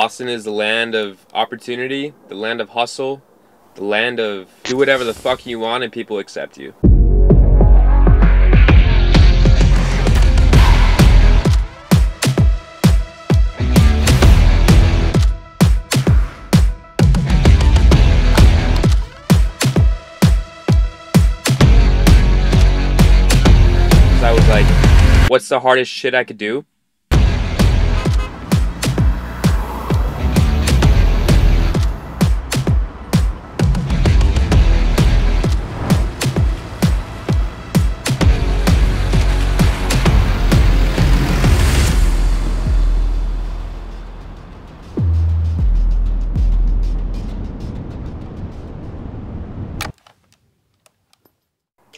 Austin is the land of opportunity, the land of hustle, the land of do whatever the fuck you want and people accept you. I was like, what's the hardest shit I could do?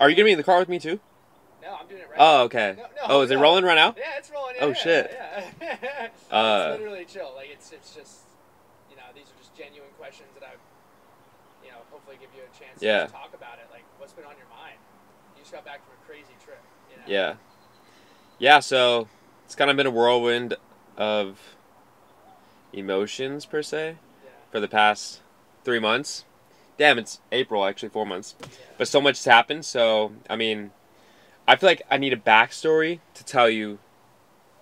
Are you gonna be in the car with me too? No, I'm doing it right Oh, okay. No, no, oh, is it rolling right now? Yeah, it's rolling. Oh, yeah, shit. Yeah. Uh, it's literally chill. Like it's it's just you know these are just genuine questions that I you know hopefully give you a chance Yeah. to talk about it. Like what's been on your mind? You just got back from a crazy trip. You know? Yeah. Yeah, so it's kind of been a whirlwind of emotions per se Yeah. for the past three months. Damn, it's April, actually, four months. But so much has happened, so, I mean, I feel like I need a backstory to tell you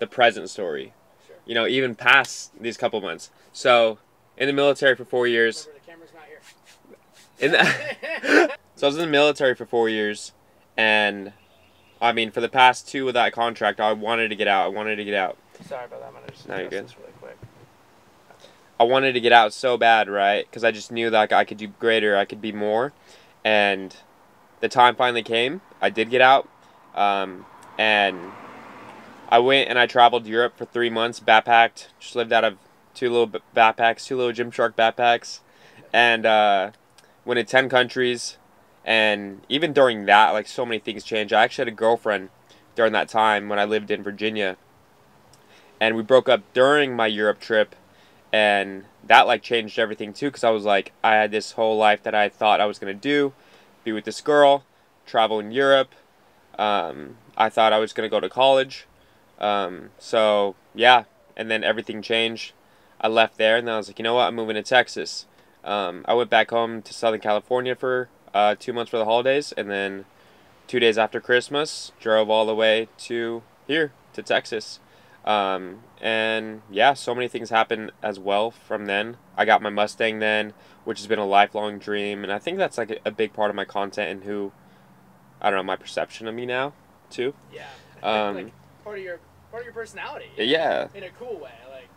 the present story. Sure. You know, even past these couple months. So, in the military for four years. Remember the camera's not here. In the, so I was in the military for four years, and I mean, for the past two of that contract, I wanted to get out. I wanted to get out. Sorry about that. I'm gonna just No, you're good. this really quick. I wanted to get out so bad, right? Because I just knew that like, I could do greater, I could be more, and the time finally came. I did get out, um, and I went and I traveled Europe for three months, backpacked, just lived out of two little backpacks, two little Gymshark backpacks, and uh, went to ten countries. And even during that, like so many things changed. I actually had a girlfriend during that time when I lived in Virginia, and we broke up during my Europe trip and that like changed everything too because i was like i had this whole life that i thought i was going to do be with this girl travel in europe um, i thought i was going to go to college. Um, so yeah and then everything changed. I left there and then i was like you know what? I'm moving to texas. Um, i went back home to southern california for uh, two months for the holidays and then two days after christmas drove all the way to here to texas. Um, and yeah, so many things happened as well from then. I got my Mustang then, which has been a lifelong dream, and I think that's like a, big part of my content and who, I don't know, my perception of me now too. Yeah. Um, like part of your part of your personality. Yeah, In a cool way. Like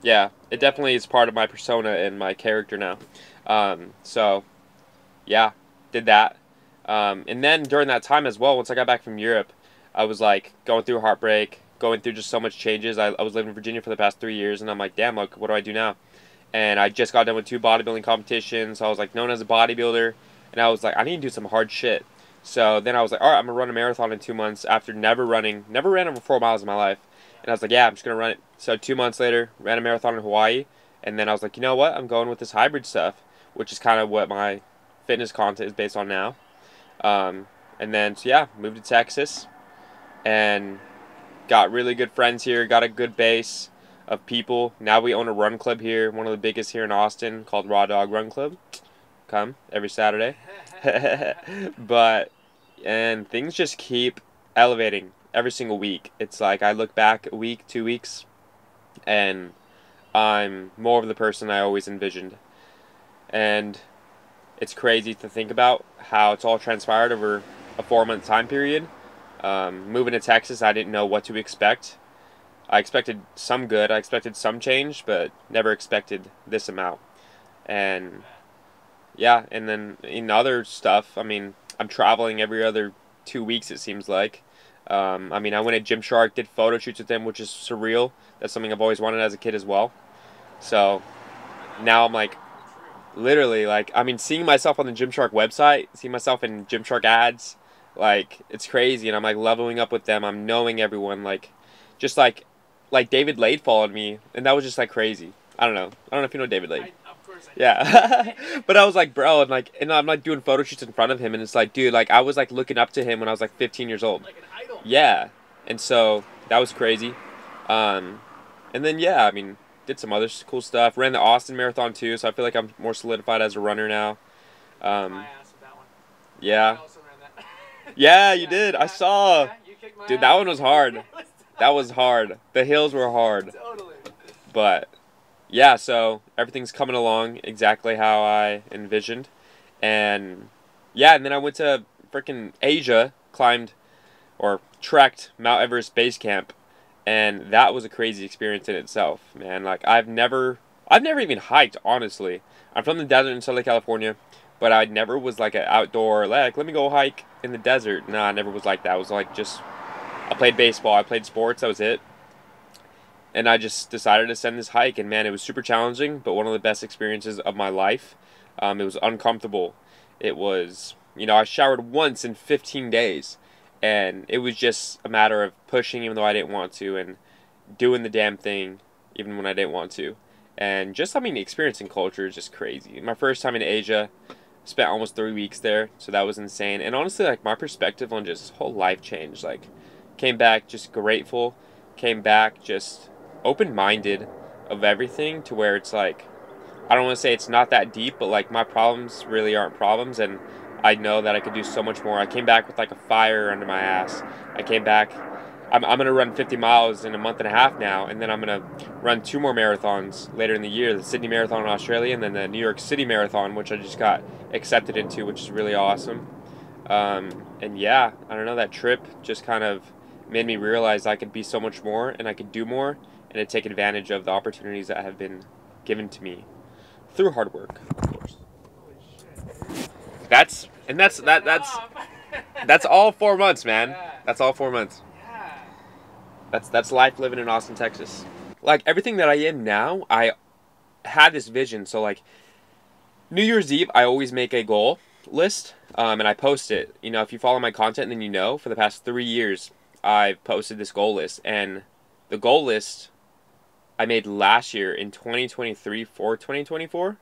yeah, it definitely is part of my persona and my character now. Um, so, yeah, did that, um, and then during that time as well, once I got back from Europe, I was like going through heartbreak, going through just so much changes. I, I was living in Virginia for the past three years, and I'm like, damn, like, what do I do now? And I just got done with two bodybuilding competitions. So I was like known as a bodybuilder, and I was like, I need to do some hard shit. So then I was like, all right, I'm gonna run a marathon in two months after never running, never ran over four miles in my life. And I was like, yeah, I'm just gonna run it. So two months later, ran a marathon in Hawaii, and then I was like, you know what? I'm going with this hybrid stuff, which is kind of what my fitness content is based on now. Um, and then so yeah, moved to Texas, and got really good friends here. Got a good base of people. Now we own a run club here, one of the biggest here in Austin, called Raw Dog Run Club. Come every Saturday. but and things just keep elevating every single week. It's like I look back a week, two weeks, and I'm more of the person I always envisioned. And it's crazy to think about how it's all transpired over a four month time period. Um, moving to Texas, I didn't know what to expect. I expected some good, I expected some change, but never expected this amount. And yeah, and then in other stuff, I mean, I'm traveling every other two weeks, it seems like. Um, I mean, I went at Gymshark, did photo shoots with them, which is surreal. That's something I've always wanted as a kid as well. So now I'm like, literally, like, I mean, seeing myself on the Gymshark website, seeing myself in Gymshark ads, like, it's crazy. And I'm like leveling up with them. I'm knowing everyone, like, just like, like David Laid followed me, and that was just like crazy. I don't know. I don't know if you know David Laid. I, of course I Yeah, but I was like, bro, and like, and I'm like doing photo shoots in front of him, and it's like, dude, like I was like looking up to him when I was like 15 years old. like an idol. Yeah, and so that was crazy. Um, and then yeah, I mean, did some other cool stuff. Ran the Austin Marathon too, so I feel like I'm more solidified as a runner now. Um, my ass with that one. Yeah, also ran that. yeah, you did. I saw. Yeah, you kicked my Dude, that one was hard. That was hard. The hills were hard, Totally. but yeah. So everything's coming along exactly how I envisioned, and yeah. And then I went to freaking Asia, climbed or trekked Mount Everest base camp, and that was a crazy experience in itself, man. Like I've never, I've never even hiked. Honestly, I'm from the desert in Southern California, but I never was like an outdoor like let me go hike in the desert. No, I never was like that. I was like just I played baseball, I played sports, that was it. And I just decided to send this hike, and man, it was super challenging, but one of the best experiences of my life. Um, it was uncomfortable. It was, you know, I showered once in 15 days, and it was just a matter of pushing even though I didn't want to, and doing the damn thing even when I didn't want to. And just, I mean, experiencing culture is just crazy. My first time in Asia, spent almost three weeks there, so that was insane. And honestly, like, my perspective on just whole life changed. Like, came back just grateful, came back just open minded of everything to where it's like, I don't want to say it's not that deep, but like my problems really aren't problems, and I know that I could do so much more. I came back with like a fire under my ass. I came back. I'm, I'm gonna run 50 miles in a month and a half now, and then I'm gonna run two more marathons later in the year: the Sydney Marathon in Australia, and then the New York City Marathon, which I just got accepted into, which is really awesome. Um, and yeah, I don't know. That trip just kind of made me realize I could be so much more, and I could do more, and to take advantage of the opportunities that have been given to me through hard work, of course. That's and that's that that's that's all four months, man. That's all four months. That's that's life living in Austin, Texas. Like everything that I am now, I had this vision. So like New Year's Eve, I always make a goal list, um, and I post it. You know, if you follow my content, then you know for the past three years, I've posted this goal list, and the goal list I made last year in 2023 for 2024.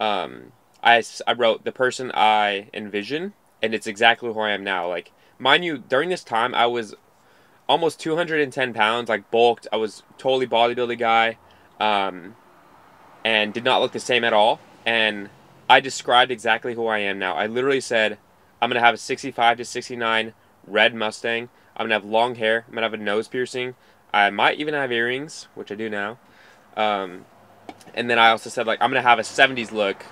Um, I, I wrote the person I envision, and it's exactly who I am now. Like, mind you, during this time, I was almost 210 pounds, like bulked. I was totally bodybuilding guy, um, and did not look the same at all. And I described exactly who I am now. I literally said, I'm gonna have a 65 to 69 red Mustang. I'm gonna have long hair. I'm gonna have a nose piercing. I might even have earrings, which I do now. Um, and then I also said like I'm gonna have a 70s look.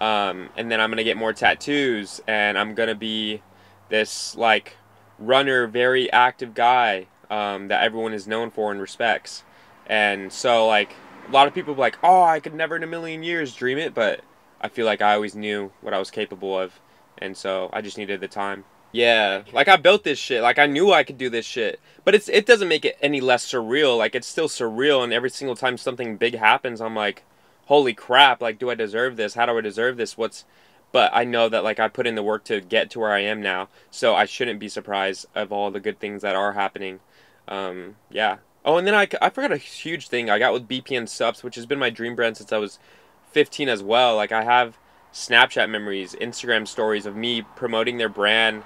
Um, and then I'm gonna get more tattoos, and I'm gonna be this like runner, very active guy um, that everyone is known for and respects. And so, like, a lot of people be like, oh, I could never in a million years dream it, but I feel like I always knew what I was capable of. And so I just needed the time. Yeah, like I built this shit. Like I knew I could do this shit. But it's it doesn't make it any less surreal. Like it's still surreal and every single time something big happens, I'm like, "Holy crap, like do I deserve this? How do I deserve this? What's but I know that like I put in the work to get to where I am now, so I shouldn't be surprised of all the good things that are happening. Um, yeah. Oh, and then I, I forgot a huge thing I got with BPN Supps, which has been my dream brand since I was 15 as well. Like I have Snapchat memories, Instagram stories of me promoting their brand,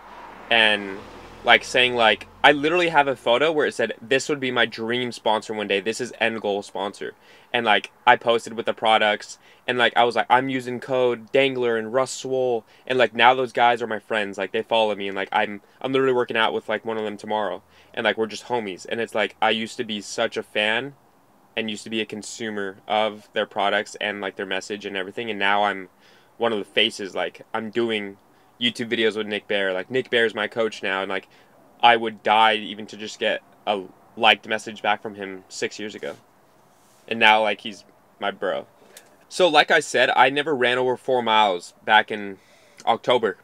and like saying like I literally have a photo where it said this would be my dream sponsor one day. This is end goal sponsor. And like I posted with the products and like I was like I'm using code Dangler and Russ Swole and like now those guys are my friends. Like they follow me and like I'm I'm literally working out with like one of them tomorrow and like we're just homies and it's like I used to be such a fan and used to be a consumer of their products and like their message and everything and now I'm one of the faces like I'm doing YouTube videos with Nick Bare. Like Nick Bare is my coach now and like I would die even to just get a liked message back from him 6 years ago. And now like he's my bro. So like I said, I never ran over 4 miles back in October.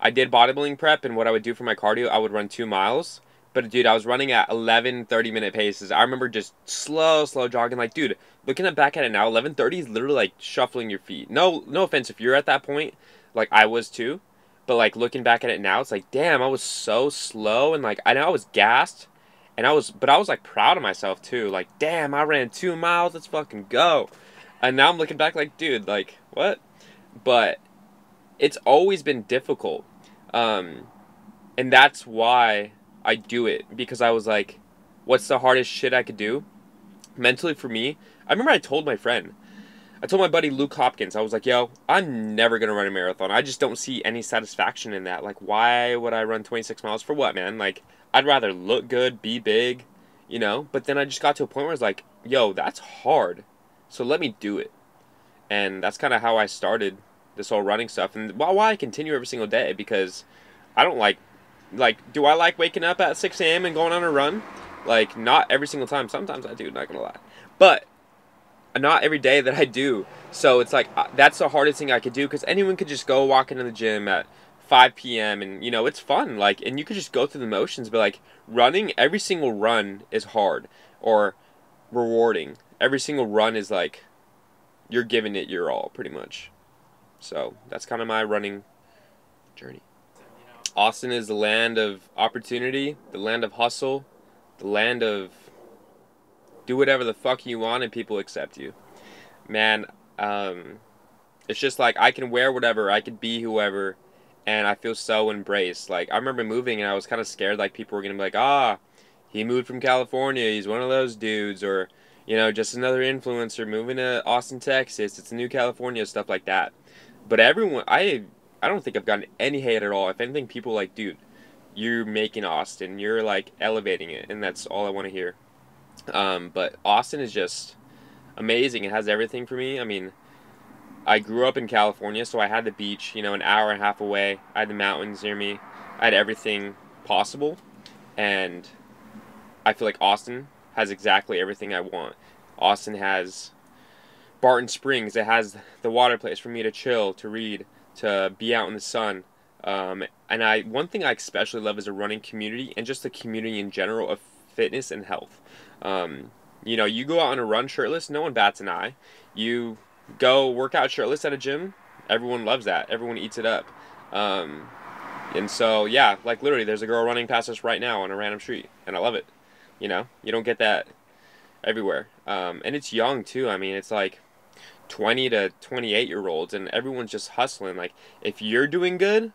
I did bodybuilding prep and what I would do for my cardio, I would run 2 miles. But dude, I was running at 11 30 minute paces. I remember just slow, slow jogging. Like, dude, looking at back at it now, 11:30 is literally like shuffling your feet. No, no offense if you're at that point, like I was too. But like looking back at it now, it's like, damn, I was so slow and like I know I was gassed, and I was, but I was like proud of myself too. Like, damn, I ran two miles. Let's fucking go. And now I'm looking back like, dude, like what? But it's always been difficult, um, and that's why I do it because I was like, what's the hardest shit I could do? Mentally for me, I remember I told my friend, I told my buddy Luke Hopkins, I was like, yo, I'm never gonna run a marathon. I just don't see any satisfaction in that. Like, why would I run 26 miles for what, man? Like, I'd rather look good, be big, you know. But then I just got to a point where it's like, yo, that's hard. So let me do it. And that's kind of how I started this whole running stuff. And why I continue every single day because I don't like, like, do I like waking up at 6 a.m. and going on a run? Like, not every single time. Sometimes I do, not gonna lie. But not every day that I do. So it's like, uh, that's the hardest thing I could do because anyone could just go walk into the gym at 5 p.m. and, you know, it's fun. Like, and you could just go through the motions. But, like, running, every single run is hard or rewarding. Every single run is like, you're giving it your all, pretty much. So that's kind of my running journey. Austin is the land of opportunity, the land of hustle, the land of do whatever the fuck you want and people accept you. Man, um, it's just like I can wear whatever, I could be whoever, and I feel so embraced. Like I remember moving and I was kind of scared like people were gonna be like, ah, he moved from California, he's one of those dudes, or you know, just another influencer moving to Austin, Texas. It's a new California, stuff like that. But everyone, I, I don't think I've gotten any hate at all. If anything, people like, dude, you're making Austin, you're like elevating it, and that's all I want to hear. Um, but Austin is just amazing. It has everything for me. I mean, I grew up in California, so I had the beach, you know, an hour and a half away. I had the mountains near me. I had everything possible, and I feel like Austin has exactly everything I want. Austin has Barton Springs. It has the water place for me to chill, to read, to be out in the sun. Um, and I one thing I especially love is a running community and just the community in general of fitness and health. Um, you know, you go out on a run shirtless, no one bats an eye. You go work out shirtless at a gym, everyone loves that. Everyone eats it up. Um, and so, yeah, like literally, there's a girl running past us right now on a random street, and I love it. You know, you don't get that everywhere. Um, and it's young too. I mean, it's like 20 to 28 year olds, and everyone's just hustling. Like, if you're doing good,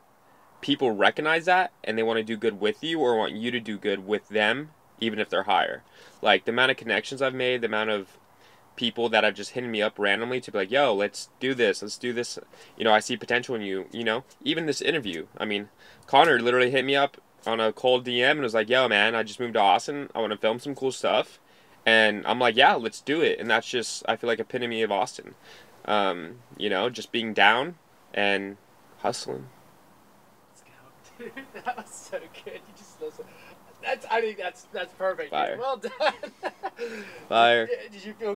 people recognize that and they want to do good with you or want you to do good with them, even if they're higher. Like, the amount of connections I've made, the amount of people that have just hit me up randomly to be like, yo, let's do this, let's do this. You know, I see potential in you, you know, even this interview. I mean, Connor literally hit me up on a cold DM and was like, "Yo, man, I just moved to Austin. I want to film some cool stuff." And I'm like, "Yeah, let's do it." And that's just I feel like epitome of Austin. Um, you know, just being down and hustling. Let's go, dude. That was so good. You just listen. That's I think that's that's perfect. Fire. Well done. Fire. Did you feel